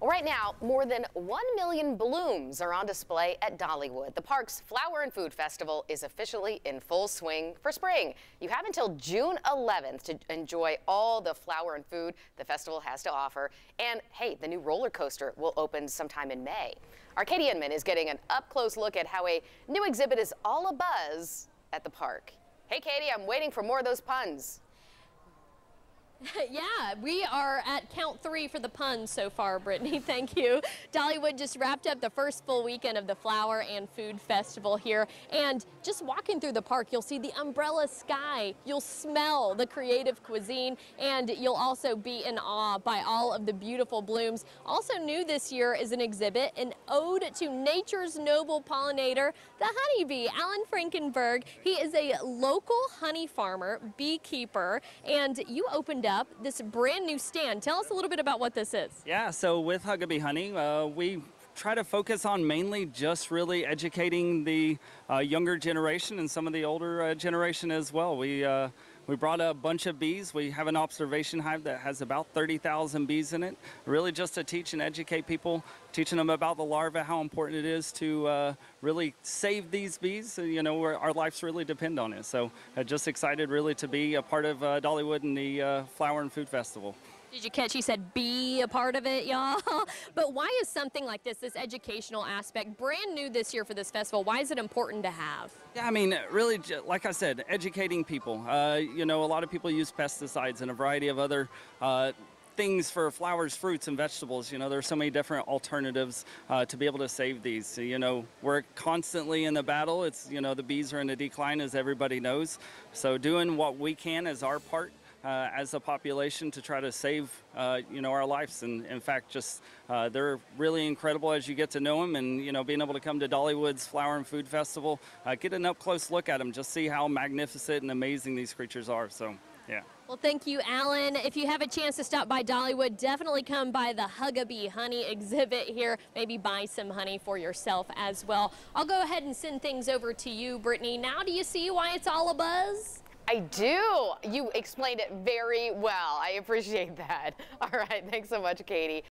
Right now, more than 1 million blooms are on display at Dollywood. The park's Flower and Food Festival is officially in full swing for spring. You have until June 11th to enjoy all the flower and food the festival has to offer. And hey, the new roller coaster will open sometime in May. Katie Inman is getting an up-close look at how a new exhibit is all a buzz at the park. Hey, Katie, I'm waiting for more of those puns. yeah, we are at count three for the puns so far, Brittany. Thank you. Dollywood just wrapped up the first full weekend of the Flower and Food Festival here. And just walking through the park, you'll see the umbrella sky. You'll smell the creative cuisine, and you'll also be in awe by all of the beautiful blooms. Also new this year is an exhibit, an ode to nature's noble pollinator, the honeybee. Alan Frankenberg, he is a local honey farmer, beekeeper, and you opened up this brand new stand. Tell us a little bit about what this is. Yeah, so with Huckle Bee Honey, uh, we try to focus on mainly just really educating the uh, younger generation and some of the older uh, generation as well. We uh, we brought a bunch of bees. We have an observation hive that has about 30,000 bees in it, really just to teach and educate people, teaching them about the larva, how important it is to uh, really save these bees. You know, our lives really depend on it. So uh, just excited really to be a part of uh, Dollywood and the uh, Flower and Food Festival. Did you catch he said be a part of it, y'all? but why is something like this, this educational aspect, brand new this year for this festival? Why is it important to have? Yeah, I mean, really, like I said, educating people. Uh, you know, a lot of people use pesticides and a variety of other uh, things for flowers, fruits, and vegetables. You know, there's so many different alternatives uh, to be able to save these. So, you know, we're constantly in the battle. It's, you know, the bees are in a decline, as everybody knows. So doing what we can as our part uh, as a population to try to save uh, you know our lives and in fact just uh, they're really incredible as you get to know them and you know being able to come to Dollywood's Flower and Food Festival uh, get an up close look at them just see how magnificent and amazing these creatures are so yeah. Well, thank you, Alan. If you have a chance to stop by Dollywood, definitely come by the Huckle Bee Honey exhibit here. Maybe buy some honey for yourself as well. I'll go ahead and send things over to you, Brittany. Now, do you see why it's all a buzz? I do. You explained it very well. I appreciate that. All right. Thanks so much, Katie.